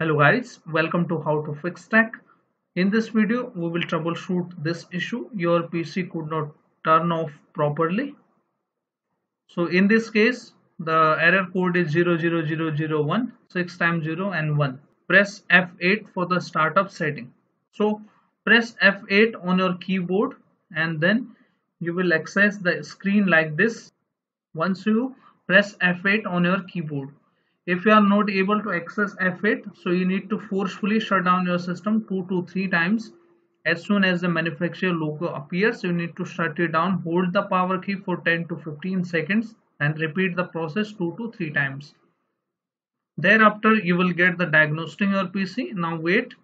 Hello guys, welcome to how to fix tech. In this video, we will troubleshoot this issue. Your PC could not turn off properly. So in this case, the error code is 00001, 6 times 0 and 1. Press F8 for the startup setting. So press F8 on your keyboard and then you will access the screen like this once you press F8 on your keyboard if you are not able to access F8 so you need to forcefully shut down your system two to three times. As soon as the manufacturer logo appears you need to shut it down hold the power key for 10 to 15 seconds and repeat the process two to three times. Thereafter you will get the diagnosing your pc now wait.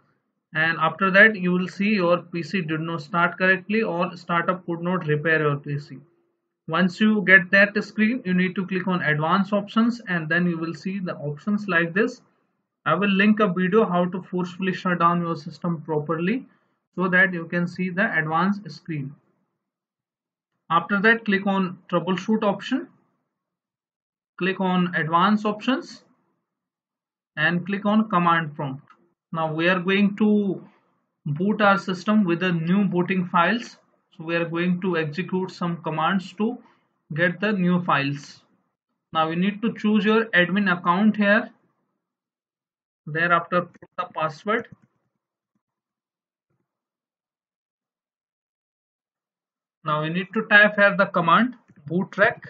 And after that you will see your pc did not start correctly or startup could not repair your pc once you get that screen you need to click on advanced options and then you will see the options like this. I will link a video how to forcefully shut down your system properly so that you can see the advanced screen. After that click on troubleshoot option. Click on advanced options and click on command prompt. Now we are going to boot our system with the new booting files so we are going to execute some commands to get the new files. Now you need to choose your admin account here. Thereafter put the password. Now you need to type here the command bootrec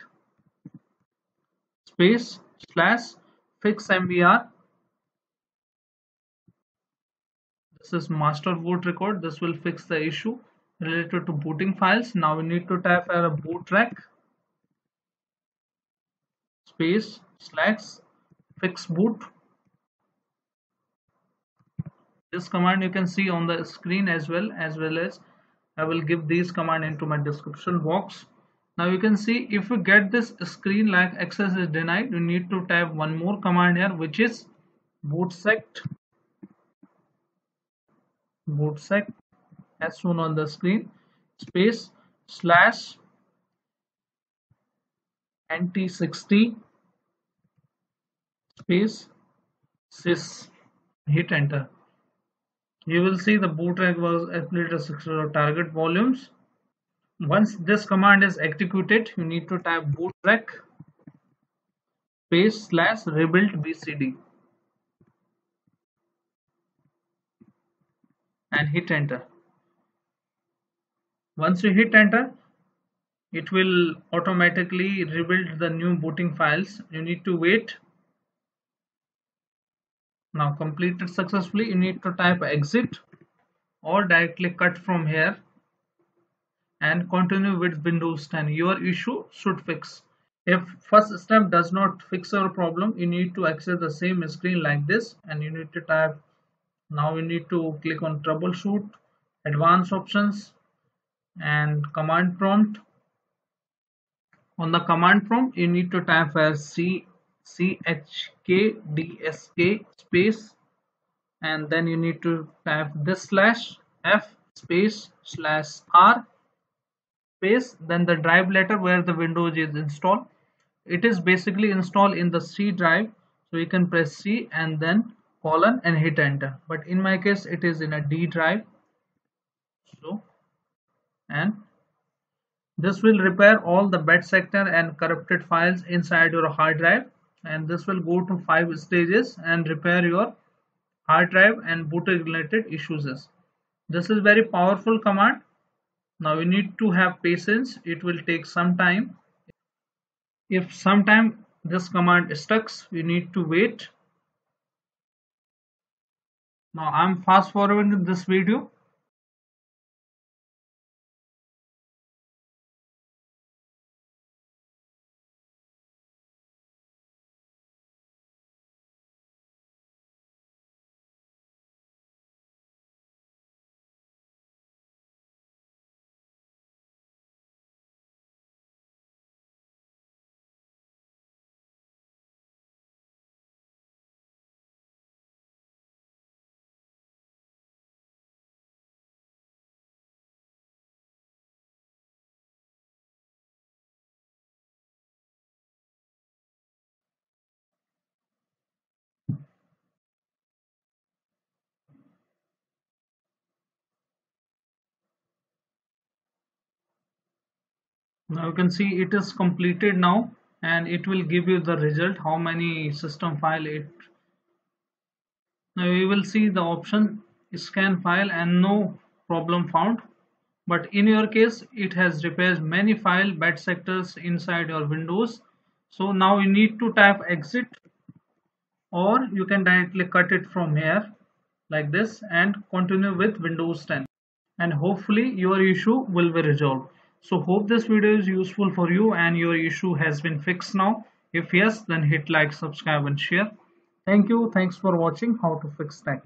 space slash fix mbr this is master boot record. This will fix the issue related to booting files. Now we need to type a bootrec space slash fix boot. This command you can see on the screen as well as well as I will give these command into my description box. Now you can see if you get this screen like access is denied you need to type one more command here which is bootsect bootsect as shown on the screen space slash NT60 space sys hit enter. You will see the bootrec was affiliated to target volumes. Once this command is executed you need to type bootrec space slash rebuild bcd and hit enter once you hit enter it will automatically rebuild the new booting files. You need to wait. Now completed successfully you need to type exit or directly cut from here and continue with windows 10 your issue should fix. If first step does not fix your problem you need to access the same screen like this and you need to type now you need to click on troubleshoot advanced options and command prompt. On the command prompt you need to type as c chkdsk space and then you need to type this slash f space slash r space then the drive letter where the windows is installed. It is basically installed in the c drive so you can press c and then colon and hit enter. But in my case it is in a d drive. So and this will repair all the bad sector and corrupted files inside your hard drive. And this will go to five stages and repair your hard drive and boot related issues. This is very powerful command. Now you need to have patience. It will take some time. If sometime this command stucks you need to wait. Now i'm fast forwarding this video now you can see it is completed now and it will give you the result how many system file it. Now you will see the option scan file and no problem found. But in your case it has repaired many file bad sectors inside your windows. So now you need to tap exit or you can directly cut it from here like this and continue with windows 10 and hopefully your issue will be resolved so hope this video is useful for you and your issue has been fixed now. If yes then hit like subscribe and share. Thank you. Thanks for watching. How to fix tech